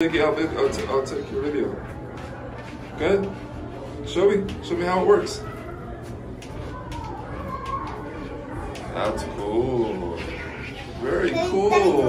Take I'll, I'll, t- I'll take your video. Good? Show me. Show me how it works. That's cool. Very cool.